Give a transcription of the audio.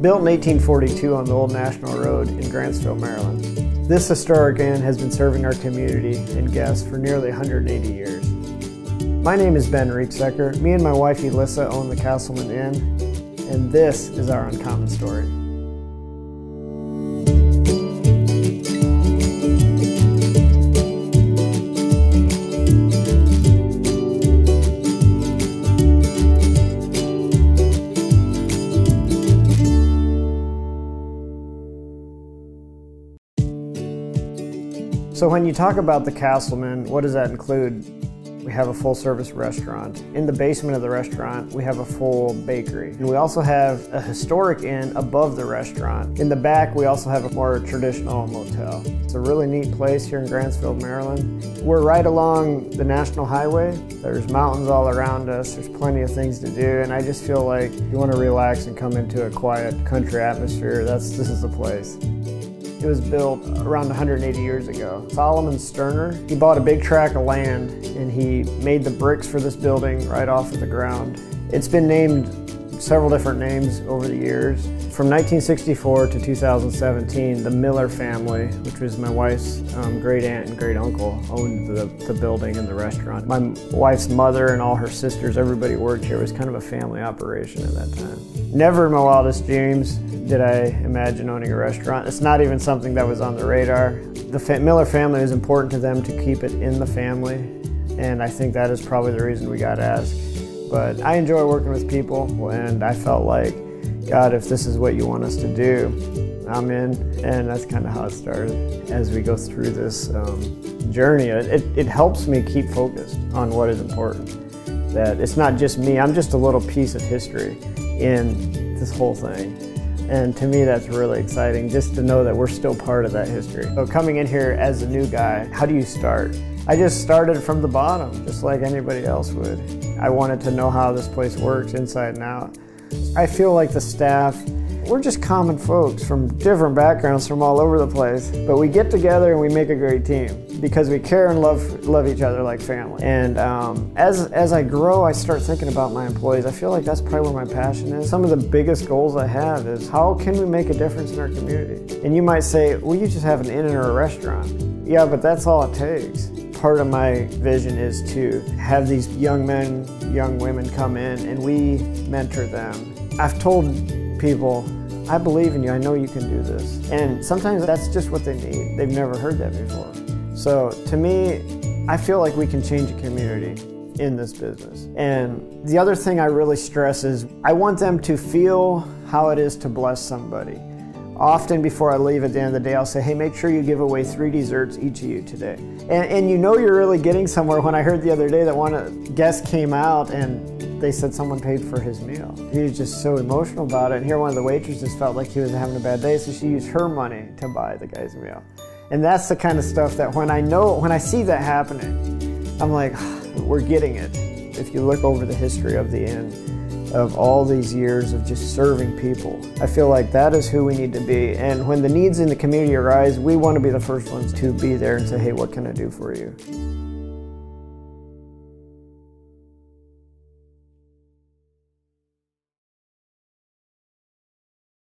Built in 1842 on the Old National Road in Grantsville, Maryland. This historic inn has been serving our community and guests for nearly 180 years. My name is Ben Riegsecker. Me and my wife Elissa own the Casselman Inn, and this is our uncommon story. So when you talk about the Casselman, what does that include? We have a full service restaurant. In the basement of the restaurant, we have a full bakery. And we also have a historic inn above the restaurant. In the back, we also have a more traditional motel. It's a really neat place here in Grantsville, Maryland. We're right along the National Highway. There's mountains all around us. There's plenty of things to do. And I just feel like you want to relax and come into a quiet country atmosphere. That's, this is the place. It was built around 180 years ago. Solomon Sterner, he bought a big tract of land and he made the bricks for this building right off of the ground. It's been named several different names over the years. From 1964 to 2017, the Miller family, which was my wife's um, great aunt and great uncle, owned the, the building and the restaurant. My wife's mother and all her sisters, everybody worked here. It was kind of a family operation at that time. Never in my wildest dreams did I imagine owning a restaurant. It's not even something that was on the radar. The fa Miller family is important to them to keep it in the family, and I think that is probably the reason we got asked. But I enjoy working with people, and I felt like, God, if this is what you want us to do, I'm in, and that's kind of how it started. As we go through this um, journey, it, it helps me keep focused on what is important. That it's not just me, I'm just a little piece of history in this whole thing. And to me, that's really exciting just to know that we're still part of that history. So coming in here as a new guy, how do you start? I just started from the bottom, just like anybody else would. I wanted to know how this place works inside and out. I feel like the staff we're just common folks from different backgrounds from all over the place, but we get together and we make a great team because we care and love love each other like family. And um, as as I grow, I start thinking about my employees. I feel like that's probably where my passion is. Some of the biggest goals I have is how can we make a difference in our community? And you might say, well, you just have an inn or a restaurant. Yeah, but that's all it takes part of my vision is to have these young men, young women come in and we mentor them. I've told people I believe in you. I know you can do this. And sometimes that's just what they need. They've never heard that before. So to me, I feel like we can change a community in this business. And the other thing I really stress is I want them to feel how it is to bless somebody. Often before I leave at the end of the day, I'll say, hey, make sure you give away three desserts each of you today. And, and you know you're really getting somewhere when I heard the other day that one guest came out and they said someone paid for his meal. He was just so emotional about it. And here one of the waitresses felt like he was having a bad day, so she used her money to buy the guy's meal. And that's the kind of stuff that when I know, when I see that happening, I'm like, we're getting it. If you look over the history of the inn, of all these years of just serving people. I feel like that is who we need to be. And when the needs in the community arise, we want to be the first ones to be there and say, hey, what can I do for you?